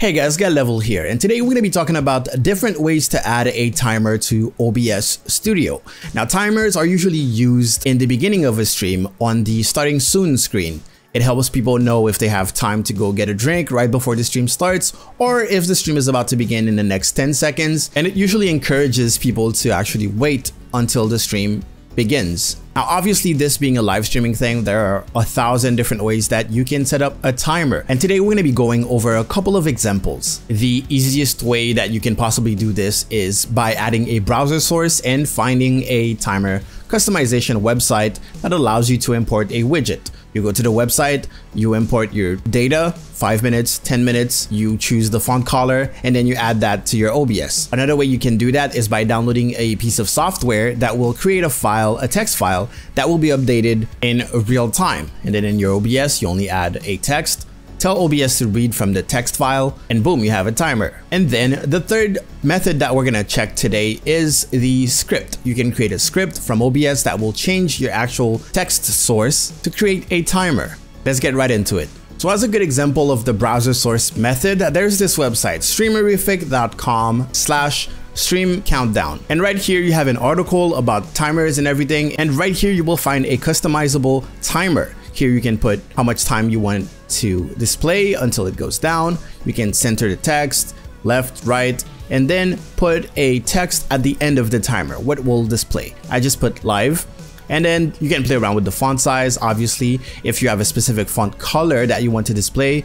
Hey guys, Gael Level here, and today we're going to be talking about different ways to add a timer to OBS Studio. Now timers are usually used in the beginning of a stream on the starting soon screen. It helps people know if they have time to go get a drink right before the stream starts or if the stream is about to begin in the next 10 seconds and it usually encourages people to actually wait until the stream begins. Now, obviously this being a live streaming thing, there are a thousand different ways that you can set up a timer. And today we're going to be going over a couple of examples. The easiest way that you can possibly do this is by adding a browser source and finding a timer customization website that allows you to import a widget. You go to the website, you import your data, 5 minutes, 10 minutes, you choose the font color, and then you add that to your OBS. Another way you can do that is by downloading a piece of software that will create a file, a text file, that will be updated in real time. And then in your OBS, you only add a text, tell OBS to read from the text file, and boom, you have a timer. And then the third method that we're gonna check today is the script. You can create a script from OBS that will change your actual text source to create a timer. Let's get right into it. So as a good example of the browser source method, there's this website, streamerific.com slash stream countdown. And right here you have an article about timers and everything. And right here you will find a customizable timer. Here you can put how much time you want to display until it goes down. You can center the text, left, right, and then put a text at the end of the timer. What will display? I just put live and then you can play around with the font size. Obviously, if you have a specific font color that you want to display,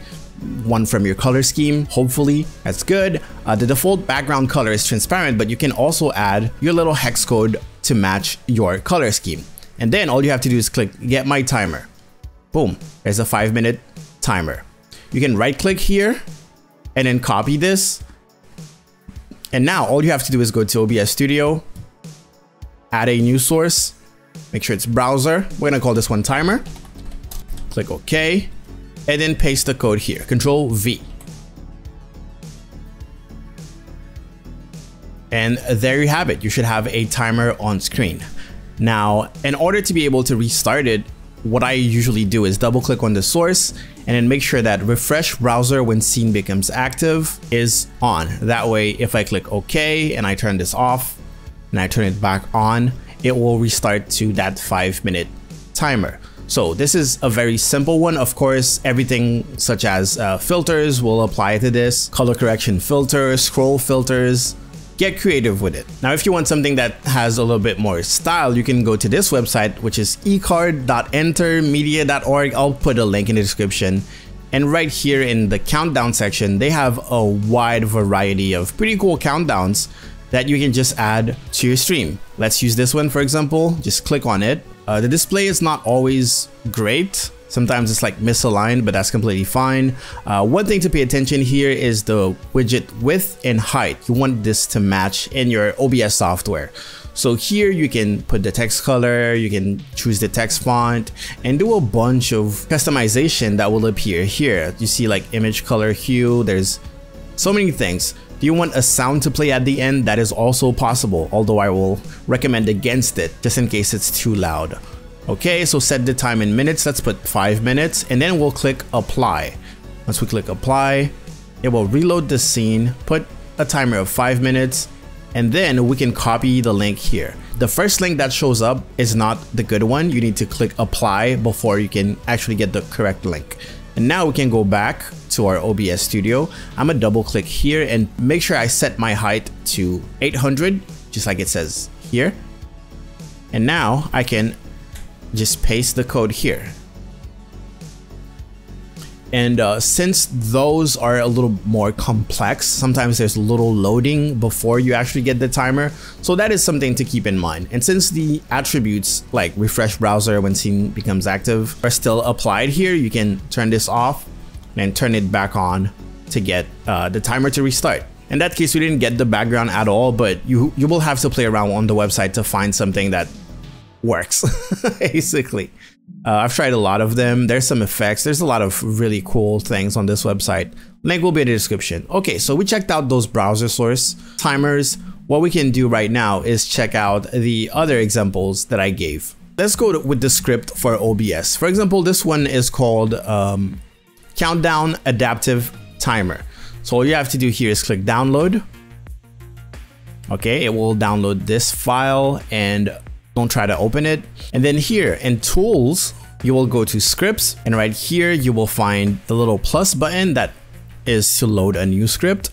one from your color scheme, hopefully that's good. Uh, the default background color is transparent, but you can also add your little hex code to match your color scheme. And then all you have to do is click get my timer. Boom, there's a five minute timer. You can right click here and then copy this. And now all you have to do is go to OBS Studio, add a new source, make sure it's browser. We're gonna call this one timer. Click OK, and then paste the code here, Control V. And there you have it. You should have a timer on screen. Now, in order to be able to restart it, what I usually do is double click on the source and then make sure that refresh browser when scene becomes active is on. That way, if I click OK and I turn this off and I turn it back on, it will restart to that five minute timer. So this is a very simple one. Of course, everything such as uh, filters will apply to this, color correction filters, scroll filters, get creative with it. Now, if you want something that has a little bit more style, you can go to this website, which is ecard.entermedia.org. I'll put a link in the description. And right here in the countdown section, they have a wide variety of pretty cool countdowns that you can just add to your stream. Let's use this one, for example. Just click on it. Uh, the display is not always great. Sometimes it's like misaligned, but that's completely fine. Uh, one thing to pay attention here is the widget width and height. You want this to match in your OBS software. So here you can put the text color, you can choose the text font and do a bunch of customization that will appear here. You see like image color hue, there's so many things. Do you want a sound to play at the end? That is also possible, although I will recommend against it just in case it's too loud. Okay, so set the time in minutes. Let's put five minutes and then we'll click apply. Once we click apply, it will reload the scene, put a timer of five minutes, and then we can copy the link here. The first link that shows up is not the good one. You need to click apply before you can actually get the correct link. And now we can go back to our OBS studio. I'm gonna double click here and make sure I set my height to 800, just like it says here. And now I can just paste the code here. And uh, since those are a little more complex, sometimes there's a little loading before you actually get the timer. So that is something to keep in mind. And since the attributes like refresh browser when scene becomes active are still applied here, you can turn this off and turn it back on to get uh, the timer to restart. In that case, we didn't get the background at all, but you, you will have to play around on the website to find something that works, basically. Uh, I've tried a lot of them. There's some effects. There's a lot of really cool things on this website. Link will be in the description. Okay, so we checked out those browser source timers. What we can do right now is check out the other examples that I gave. Let's go with the script for OBS. For example, this one is called um, Countdown Adaptive Timer. So all you have to do here is click download. Okay, it will download this file and don't try to open it. And then here in tools, you will go to scripts and right here you will find the little plus button that is to load a new script.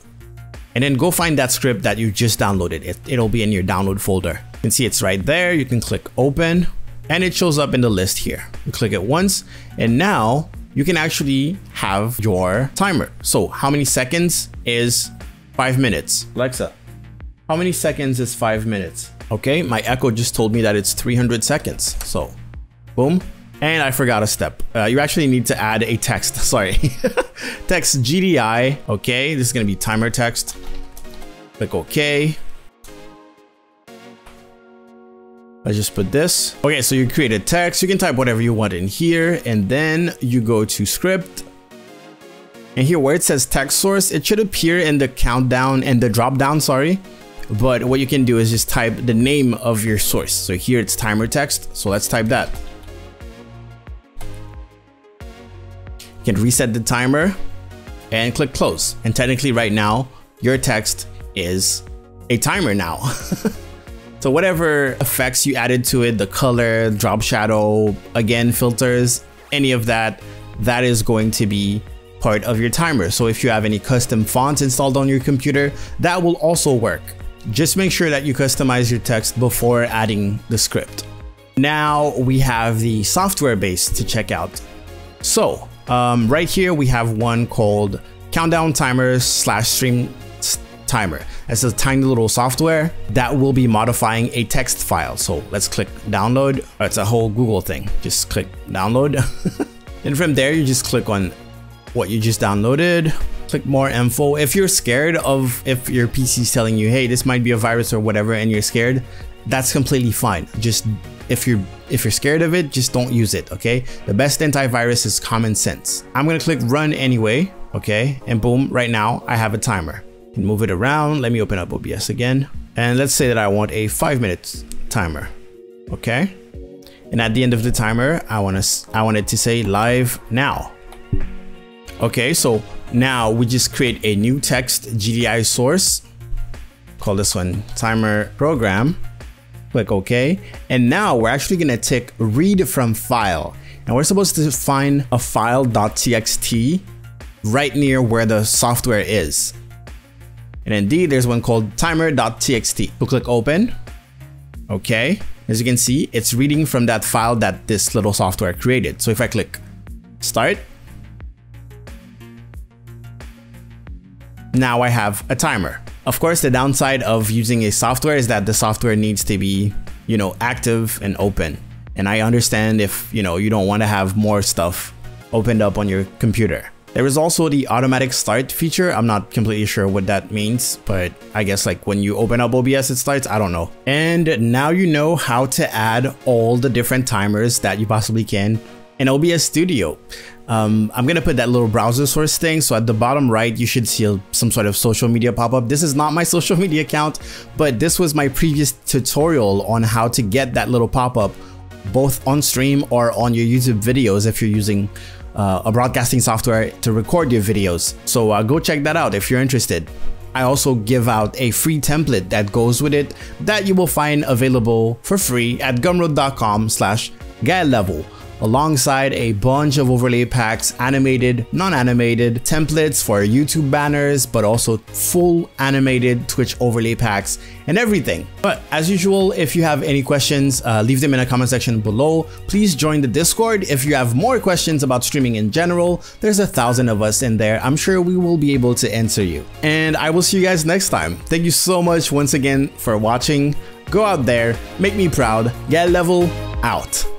And then go find that script that you just downloaded. It, it'll be in your download folder. You can see it's right there. You can click open and it shows up in the list here. You click it once and now you can actually have your timer. So how many seconds is five minutes? Alexa, how many seconds is five minutes? Okay, my Echo just told me that it's 300 seconds. So boom. And I forgot a step. Uh, you actually need to add a text, sorry. text GDI, okay. This is gonna be timer text. Click okay. Let's just put this. Okay, so you create a text. You can type whatever you want in here. And then you go to script. And here where it says text source, it should appear in the countdown and the drop down, sorry. But what you can do is just type the name of your source. So here it's timer text. So let's type that. You can reset the timer and click close. And technically right now, your text is a timer now. so whatever effects you added to it, the color, drop shadow, again, filters, any of that, that is going to be part of your timer. So if you have any custom fonts installed on your computer, that will also work. Just make sure that you customize your text before adding the script. Now we have the software base to check out. So um, right here, we have one called countdown timer slash stream timer. It's a tiny little software that will be modifying a text file. So let's click download. Oh, it's a whole Google thing. Just click download. and from there, you just click on what you just downloaded click more info. If you're scared of if your PC is telling you, hey, this might be a virus or whatever, and you're scared, that's completely fine. Just if you're if you're scared of it, just don't use it, okay? The best antivirus is common sense. I'm gonna click run anyway, okay? And boom, right now I have a timer. Can move it around. Let me open up OBS again. And let's say that I want a five minutes timer, okay? And at the end of the timer, I want to I want it to say live now. Okay, so now we just create a new text GDI source. Call this one timer program. Click OK. And now we're actually going to tick read from file. And we're supposed to find a file.txt right near where the software is. And indeed, there's one called timer.txt. We'll click open. Okay. As you can see, it's reading from that file that this little software created. So if I click start, now I have a timer. Of course, the downside of using a software is that the software needs to be, you know, active and open. And I understand if, you know, you don't want to have more stuff opened up on your computer. There is also the automatic start feature. I'm not completely sure what that means, but I guess like when you open up OBS, it starts. I don't know. And now you know how to add all the different timers that you possibly can in OBS Studio. Um, I'm gonna put that little browser source thing. So at the bottom right, you should see some sort of social media pop-up. This is not my social media account, but this was my previous tutorial on how to get that little pop-up both on stream or on your YouTube videos if you're using uh, a broadcasting software to record your videos. So uh, go check that out if you're interested. I also give out a free template that goes with it that you will find available for free at gumroad.com slash level alongside a bunch of overlay packs, animated, non-animated, templates for YouTube banners, but also full animated Twitch overlay packs and everything. But as usual, if you have any questions, uh, leave them in the comment section below. Please join the Discord if you have more questions about streaming in general. There's a thousand of us in there. I'm sure we will be able to answer you. And I will see you guys next time. Thank you so much once again for watching. Go out there, make me proud, Gael Level out.